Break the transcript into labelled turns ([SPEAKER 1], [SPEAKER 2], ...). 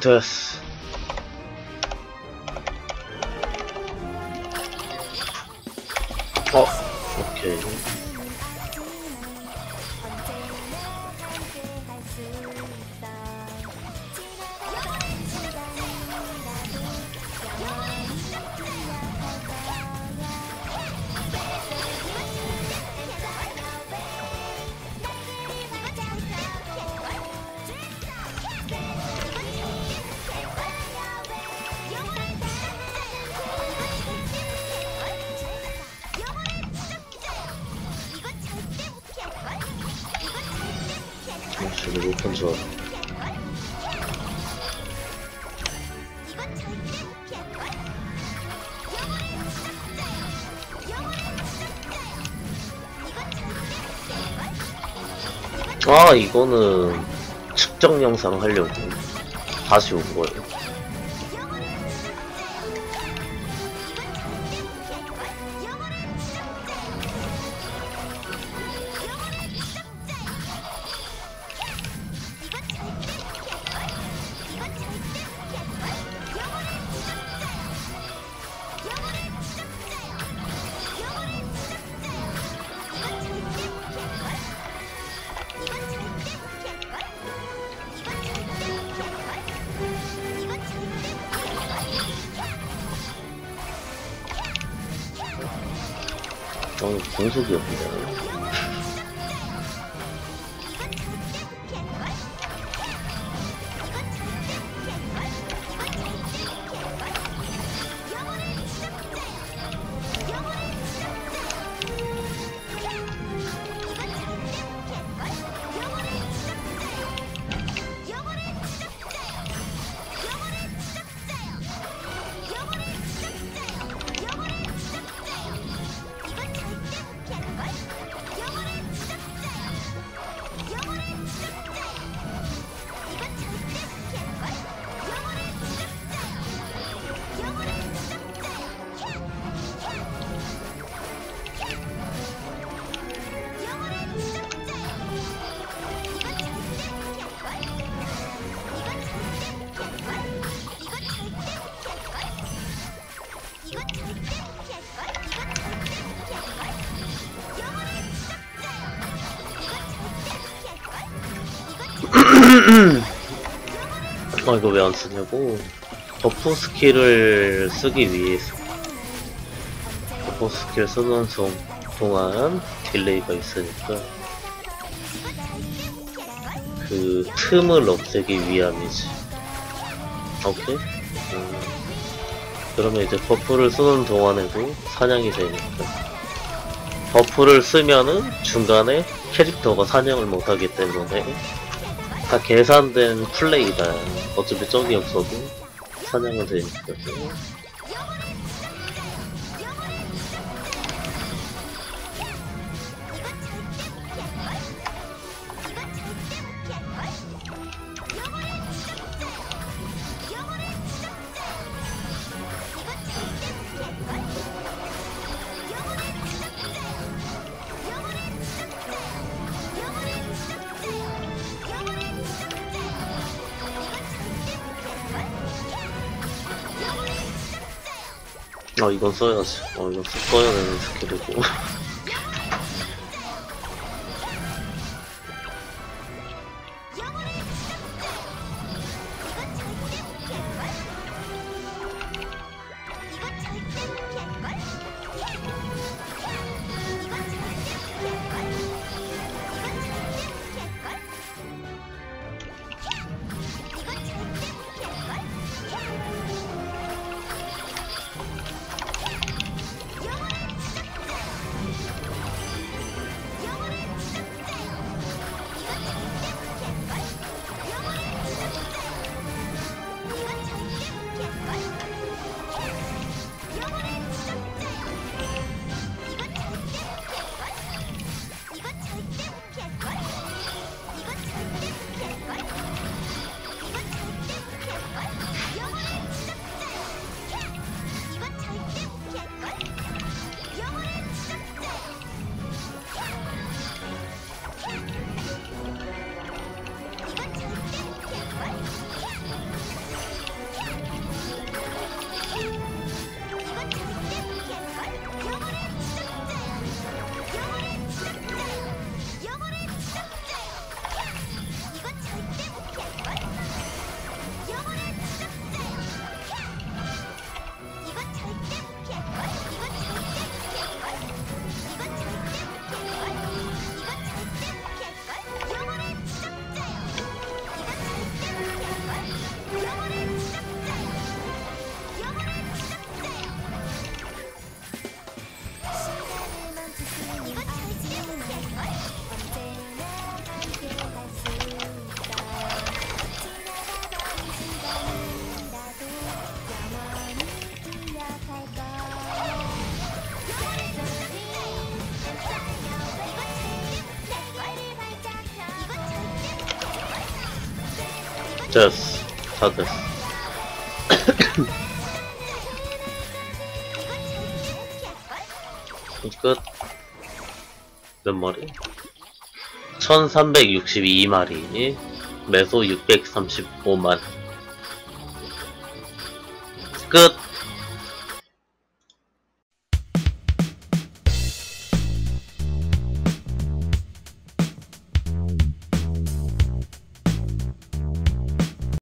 [SPEAKER 1] 됐어. 어, 줄 알아. 아, 이거는 측정 영상 하려고 다시 온 거예요. 어, 공속이 없네. 아, 이거 왜 안 쓰냐고? buff skill을 쓰기 위해서. buff skill 쓰는 송- 동안 delay가 있으니까. 그 틈을 없애기 위함이지. 오케이? 음, 그러면 이제 buff를 쓰는 동안에도 사냥이 되니까. buff를 쓰면은 중간에 캐릭터가 사냥을 못하기 때문에 다 계산된 플레이다. 어차피 적이 없어도 사냥은 되니까. 아, 이건 써야지. 어, 이건 써야 되는 스킬이고. 됐어. 다 됐어. 끝. 몇 마리? 1362마리. 매소 635만. 끝.